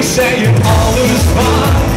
They say it all is fine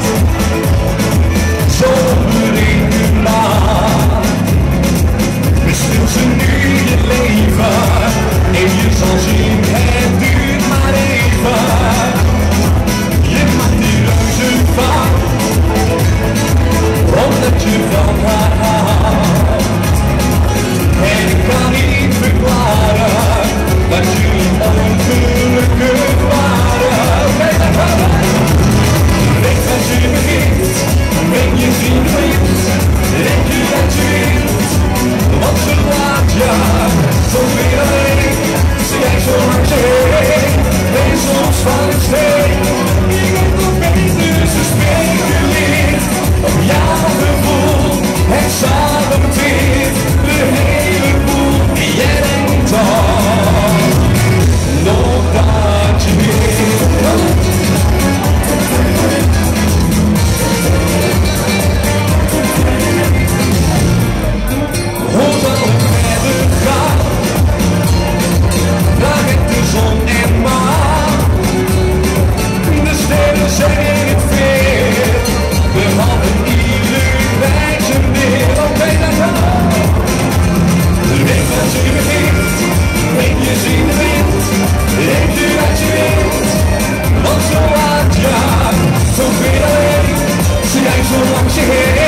so long hear?